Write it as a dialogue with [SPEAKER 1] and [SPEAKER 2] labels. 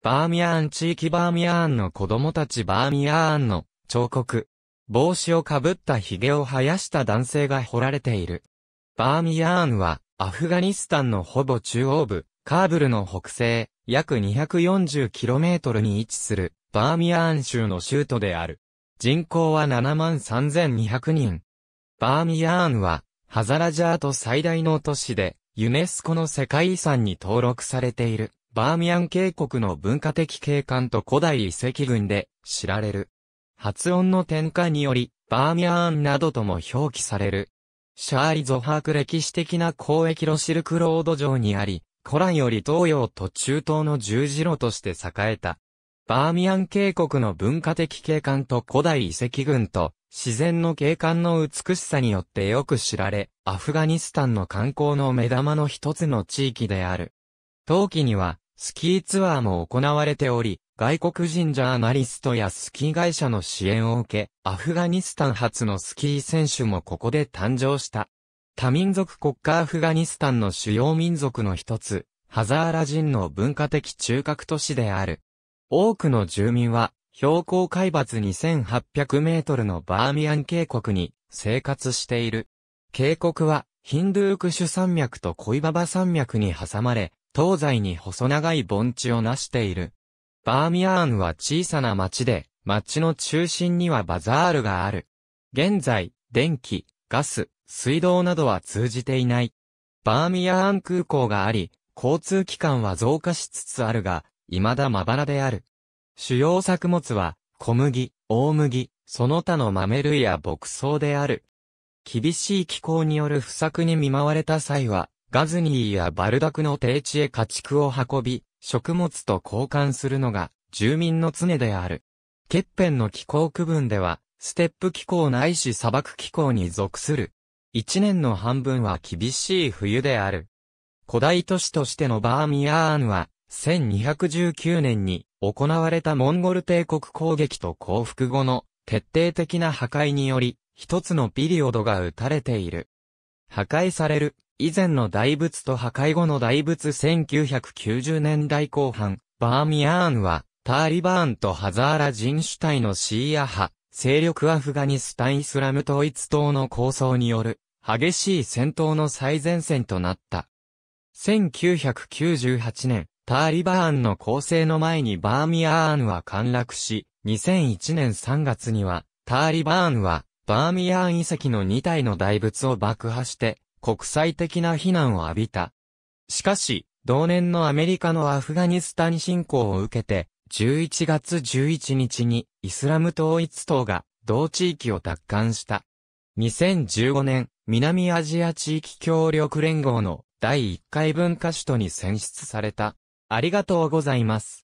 [SPEAKER 1] バーミヤーン地域バーミヤーンの子供たちバーミヤーンの彫刻。帽子をかぶった髭を生やした男性が彫られている。バーミヤーンは、アフガニスタンのほぼ中央部、カーブルの北西、約 240km に位置する、バーミヤーン州の州都である。人口は7万3200人。バーミヤーンは、ハザラジャート最大の都市で、ユネスコの世界遺産に登録されている、バーミヤン渓谷の文化的景観と古代遺跡群で知られる。発音の転換により、バーミヤーンなどとも表記される。シャーリゾハーク歴史的な交易路シルクロード上にあり、古来より東洋と中東の十字路として栄えた。バーミヤン渓谷の文化的景観と古代遺跡群と自然の景観の美しさによってよく知られ、アフガニスタンの観光の目玉の一つの地域である。冬季には、スキーツアーも行われており、外国人ジャーナリストやスキー会社の支援を受け、アフガニスタン初のスキー選手もここで誕生した。多民族国家アフガニスタンの主要民族の一つ、ハザーラ人の文化的中核都市である。多くの住民は、標高海抜2800メートルのバーミヤン渓谷に生活している。渓谷は、ヒンドゥークシュ山脈と恋ババ山脈に挟まれ、東西に細長い盆地を成している。バーミヤーンは小さな町で、町の中心にはバザールがある。現在、電気、ガス、水道などは通じていない。バーミヤーン空港があり、交通機関は増加しつつあるが、未だまばらである。主要作物は、小麦、大麦、その他の豆類や牧草である。厳しい気候による不作に見舞われた際は、ガズニーやバルダクの低地へ家畜を運び、食物と交換するのが住民の常である。欠片の気候区分では、ステップ気候ないし砂漠気候に属する。一年の半分は厳しい冬である。古代都市としてのバーミヤーンは、1219年に行われたモンゴル帝国攻撃と降伏後の徹底的な破壊により、一つのピリオドが打たれている。破壊される以前の大仏と破壊後の大仏1990年代後半、バーミヤーンは、ターリバーンとハザーラ人主体のシーア派、勢力アフガニスタンイスラム統一党の構想による、激しい戦闘の最前線となった。1998年、ターリバーンの攻勢の前にバーミヤーンは陥落し、2001年3月には、ターリバーンは、バーミヤーン遺跡の2体の大仏を爆破して、国際的な非難を浴びた。しかし、同年のアメリカのアフガニスタン侵攻を受けて、11月11日にイスラム統一党が同地域を奪還した。2015年、南アジア地域協力連合の第1回文化首都に選出された。ありがとうございます。